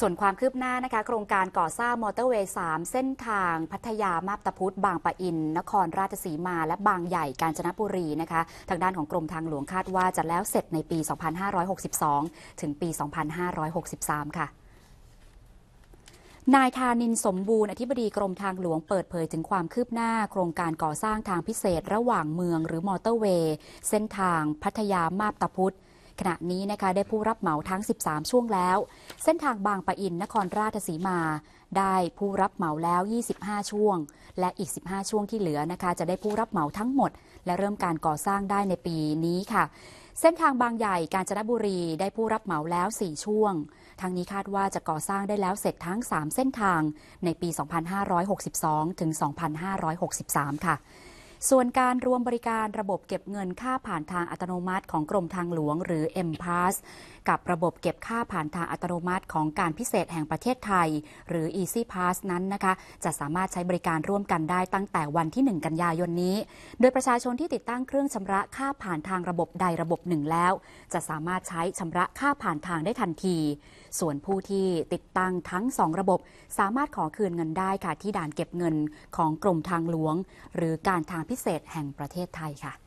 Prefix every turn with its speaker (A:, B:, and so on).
A: ส่วนความคืบหน้านะคะ โครงการก่อสร้างมอเตอร์เวย์ 3 เส้นทาง พัทยามาบตาพุธบางปะอิน นครราชสีมา และบางใหญ่กาญจนบุรีนะคะ ทางด้านของกรมทางหลวงคาดว่าจะแล้วเสร็จในปี 2562 ถึงปี 2563 ค่ะนายธานินสมบูรณ์อธิบดีกรมทางหลวงเปิดเผยถึงความคืบหน้า โครงการก่อสร้างทางพิเศษระหว่างเมืองหรือมอเตอร์เวย์ เส้นทางพัทยามาบตาพุธ ขณะนี้นะคะได้ผู้รับเหมาทั้ง 13 ช่วงแล้ว เส้นทางบางปะอินนครราชสีมา ได้ผู้รับเหมาแล้ว 25 ช่วง และอีก 15 ช่วงที่เหลือนะคะ จะได้ผู้รับเหมาทั้งหมด และเริ่มการก่อสร้างได้ในปีนี้ค่ะ เส้นทางบางใหญ่กาญจนบุรีได้ผู้รับเหมาแล้ว 4 ช่วง ทั้งนี้คาดว่าจะก่อสร้างได้แล้วเสร็จทั้ง 3 เส้นทางในปี 2562 ถึง 2563 ค่ะ ส่วนการรวมบริการระบบเก็บเงินค่าผ่านทางอัตโนมัติของกรมทางหลวง หรือ m p a s s กับระบบเก็บค่าผ่านทางอัตโนมัติของการพิเศษแห่งประเทศไทย หรือ Easy Pass นั้นนะคะ จะสามารถใช้บริการร่วมกันได้ตั้งแต่วันที่ 1 กันยายนนี้ โดยประชาชนที่ติดตั้งเครื่องชำระค่าผ่านทางระบบใดระบบหนึ่งแล้ว จะสามารถใช้ชำระค่าผ่านทางได้ทันที ส่วนผู้ที่ติดตั้งทั้ง 2 ระบบ สามารถขอคืนเงินได้ค่ะที่ด่านเก็บเงินของกรมทางหลวง หรือการทางพิพิเศษแห่งประเทศไทยค่ะ